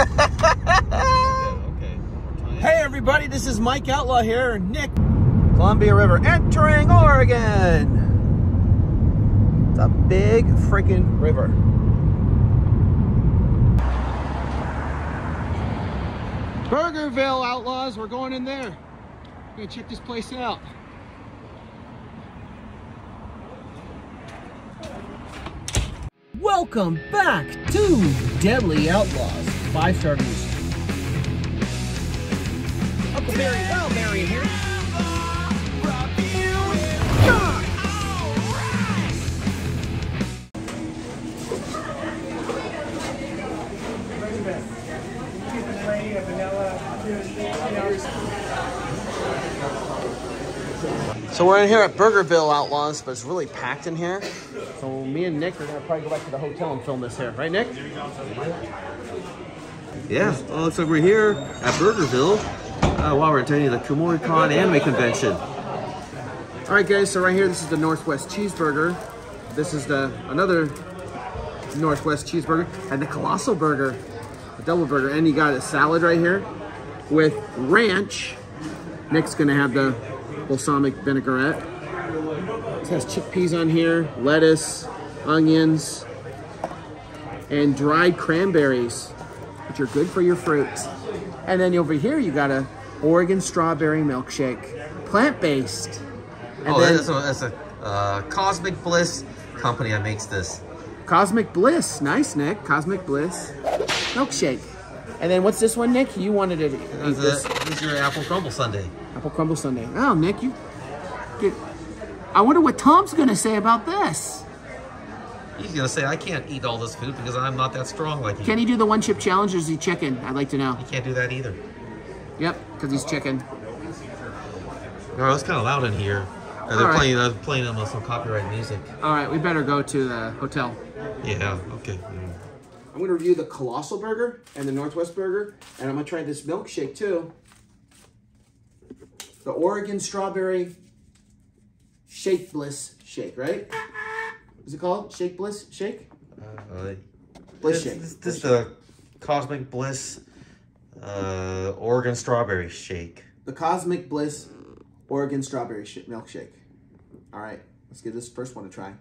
Hey everybody, this is Mike Outlaw here, Nick. Columbia River entering Oregon. It's a big freaking river. Burgerville Outlaws, we're going in there. We're Gonna check this place out. Welcome back to Deadly Outlaws. Five star reviews. Uncle Barry, well, Barry here. So we're in here at Burgerville Outlaws, but it's really packed in here. So me and Nick are gonna probably go back to the hotel and film this here, right, Nick? Yeah, well, looks like we're here at Burgerville uh, while we're attending the KumoriCon Anime Convention. All right, guys. So right here, this is the Northwest Cheeseburger. This is the another Northwest Cheeseburger and the Colossal Burger, a double burger, and you got a salad right here with ranch. Nick's gonna have the balsamic vinaigrette. It has chickpeas on here, lettuce, onions, and dried cranberries, which are good for your fruits. And then over here, you got a Oregon strawberry milkshake, plant-based. And oh, then that's a, that's a uh, Cosmic Bliss company that makes this. Cosmic Bliss, nice, Nick. Cosmic Bliss milkshake. And then what's this one, Nick? You wanted to eat This this is, this is your apple crumble sundae. apple crumble sundae. Oh, Nick, you. Get, I wonder what Tom's gonna say about this. He's gonna say I can't eat all this food because I'm not that strong like you. Can he do the one chip challenge or is he chicken? I'd like to know. He can't do that either. Yep, because he's chicken. No, it's kind of loud in here. Uh, they're All right. playing they're playing um, some copyright music. All right, we better go to the hotel. Yeah. Okay. Mm. I'm gonna review the Colossal Burger and the Northwest Burger, and I'm gonna try this milkshake too. The Oregon Strawberry Shake Bliss Shake, right? Is it called Shake Bliss Shake? Uh, Bliss this, shake. This, this is the Cosmic Bliss uh, Oregon Strawberry Shake. The Cosmic Bliss Oregon Strawberry sh- Milkshake. All right, let's give this first one a try.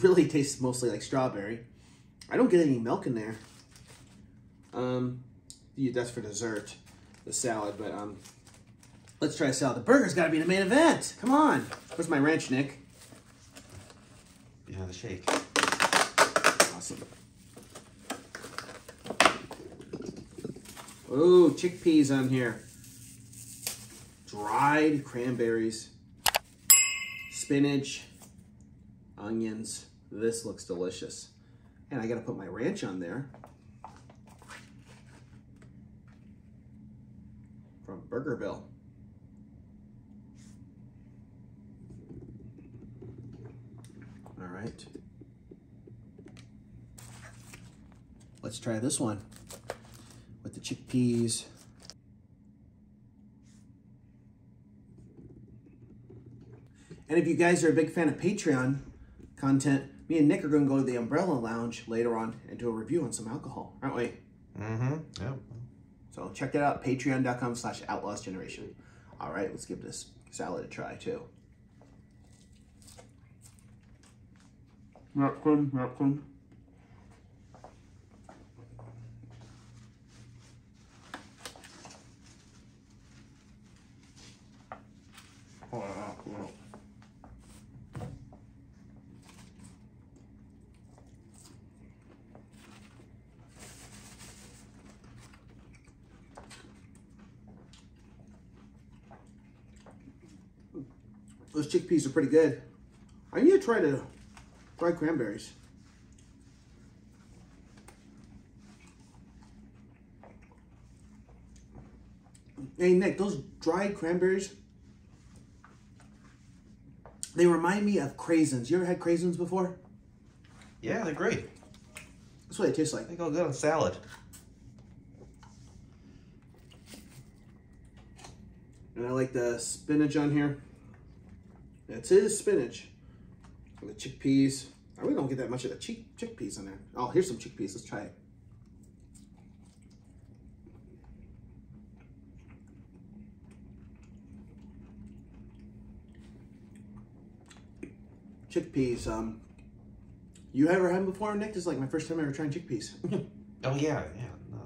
Really tastes mostly like strawberry. I don't get any milk in there. Um, yeah, that's for dessert, the salad. But um, let's try a salad. The burger's got to be the main event. Come on. Where's my ranch, Nick? Yeah, the shake. Awesome. Ooh, chickpeas on here. Dried cranberries. Spinach. Onions. This looks delicious. And I gotta put my ranch on there. From Burgerville. Right. Let's try this one with the chickpeas. And if you guys are a big fan of Patreon content, me and Nick are going to go to the Umbrella Lounge later on and do a review on some alcohol, aren't we? Mm-hmm. Yep. So check that out, patreon.com slash outlaws generation. All right, let's give this salad a try too. Napkin, napkin. Oh, Those chickpeas are pretty good. I need to try the fried cranberries. Hey Nick, those dried cranberries, they remind me of craisins. You ever had craisins before? Yeah, they're great. That's what they taste like. They go good on salad. And I like the spinach on here. That's it, spinach. And the chickpeas. Really don't get that much of the chick chickpeas in there. Oh, here's some chickpeas. Let's try it. Chickpeas. Um, you ever had them before, Nick? This is like my first time ever trying chickpeas. Oh yeah, yeah. Uh,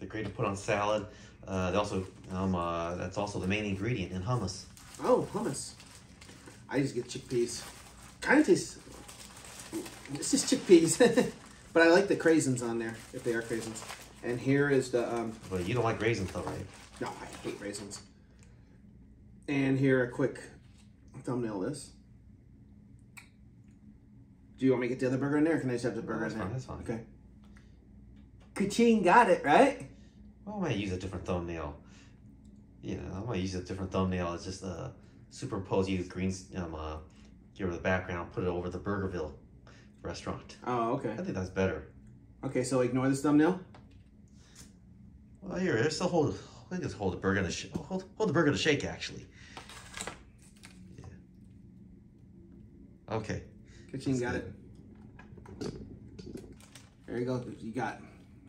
they're great to put on salad. Uh, they also, um, uh, that's also the main ingredient in hummus. oh, hummus. I just get chickpeas. Kind of tastes. It's just chickpeas, but I like the craisins on there if they are craisins. And here is the um, But you don't like raisins though, right? No, I hate raisins. And here a quick thumbnail of this. Do you want me to get the other burger in there? Can I just have the burger that's in there? fine, that's fine. Okay. Kaching got it, right? Well, I might use a different thumbnail. You know, I might use a different thumbnail. It's just uh, superimpose you greens, um, uh, give her the background, put it over the Burgerville restaurant. Oh, okay. I think that's better. Okay, so ignore this thumbnail. Well, here, let's still hold. I think let's hold the burger in the sh- hold, hold the burger in the shake actually. Yeah. Okay. That's got good. it. There you go. You got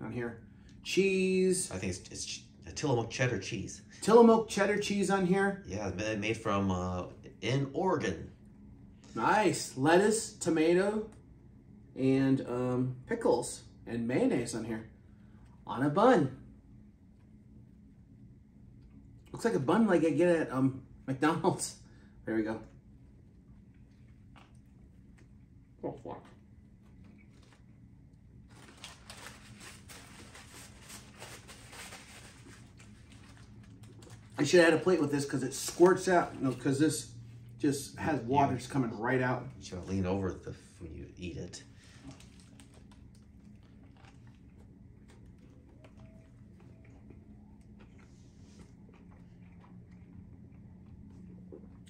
on here cheese, I think it's it's a Tillamook cheddar cheese. Tillamook cheddar cheese on here. Yeah, made- made from uh, in Oregon. Nice. Lettuce, tomato, and um, pickles and mayonnaise on here. On a bun. Looks like a bun like I get at um, McDonald's. There we go. Oh, fuck. I should add a plate with this because it squirts out. No, because this just has water just coming right out. You should lean over the when you eat it.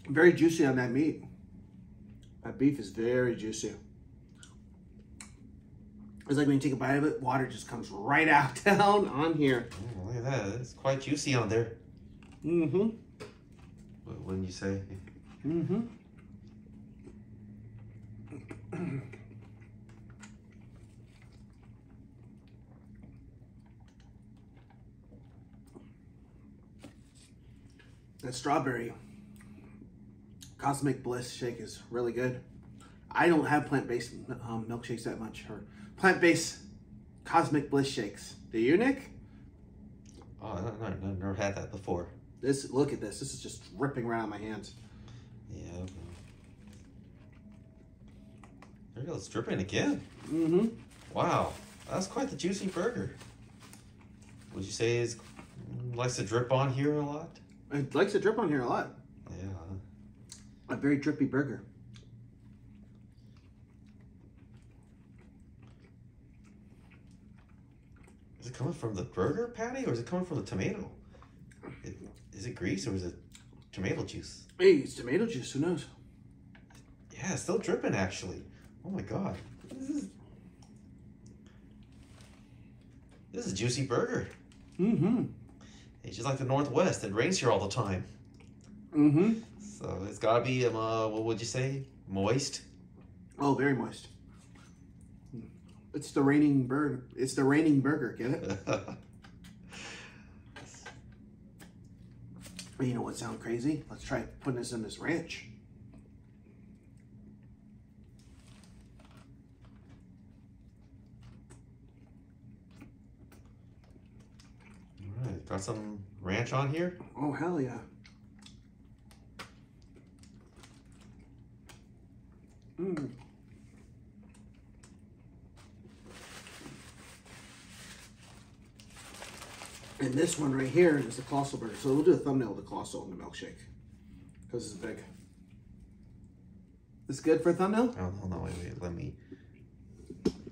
Very juicy on that meat. That beef is very juicy. It's like when you take a bite of it, water just comes right out down on here. Oh, look at that. It's quite juicy on there. Mm-hmm. What wouldn't you say? Mm-hmm. That strawberry Cosmic Bliss shake is really good. I don't have plant-based um, milkshakes that much, or plant-based Cosmic Bliss shakes. Do you, Nick? Oh, I have never had that before. This look at this. This is just ripping right out of my hands. Yeah. okay. There you go. It's dripping again. Mm-hmm. Wow, that's quite the juicy burger. Would you say is likes to drip on here a lot? It likes to drip on here a lot. Yeah. A very drippy burger. Is it coming from the burger patty or is it coming from the tomato? It, is it grease or is it tomato juice? Hey, it's tomato juice. Who knows? Yeah, it's still dripping actually. Oh my god. This is This is a juicy burger. Mm-hmm. It's just like the Northwest. It rains here all the time. Mm-hmm. So it's gotta be um uh, what would you say? Moist? Oh, very moist. It's the raining burger. It's the raining burger. Get it? You know what sounds crazy? Let's try putting this in this ranch. Alright, got some ranch on here. Oh hell yeah! Mm. And this one right here is the colossal burger. So we'll do a thumbnail of the colossal and the milkshake because it's big. This good for a thumbnail? Oh, hold on, wait, wait, let me.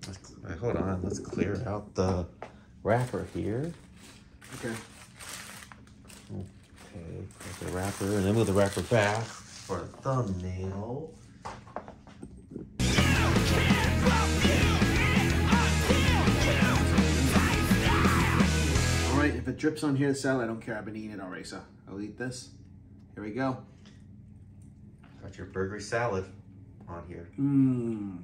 Let's, wait, hold on, let's clear out the wrapper here. Okay. Okay, put the wrapper, and then move the wrapper back for a thumbnail. All right. If it drips on here, the salad, I don't care. I've been eating it already, so I'll eat this. Here we go. Got your burger salad on here. Mmm.